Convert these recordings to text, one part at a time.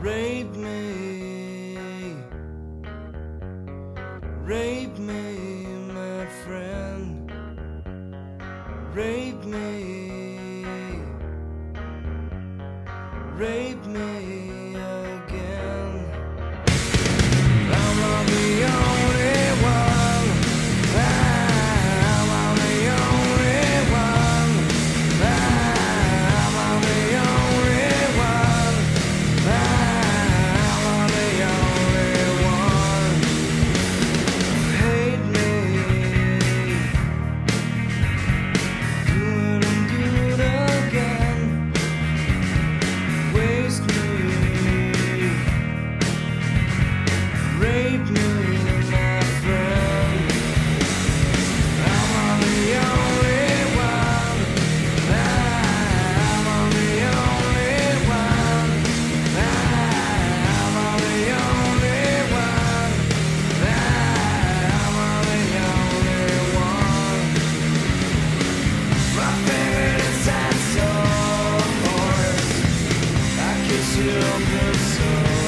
Rape me, rape me, my friend, rape me. you. on the soul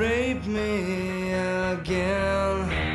rape me again.